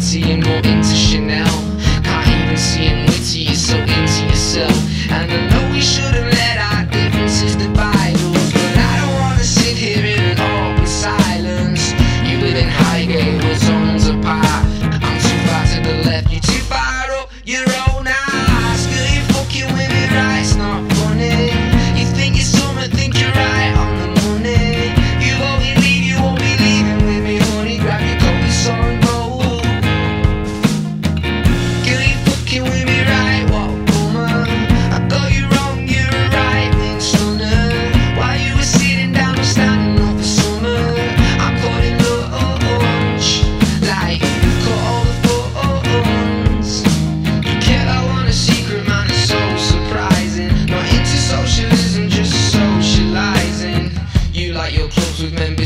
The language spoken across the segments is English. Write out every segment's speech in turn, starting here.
city and more into Chanel. Can't even see and witty, you're so into yourself. And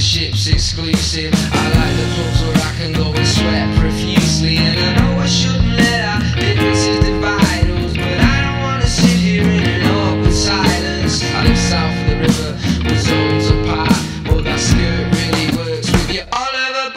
ship's exclusive. I like the clubs where I can go and sweat profusely. And I know I shouldn't let our Differences divide us, but I don't wanna sit here in an awkward silence. I live south of the river, we're zones apart, but that skirt really works with your Oliver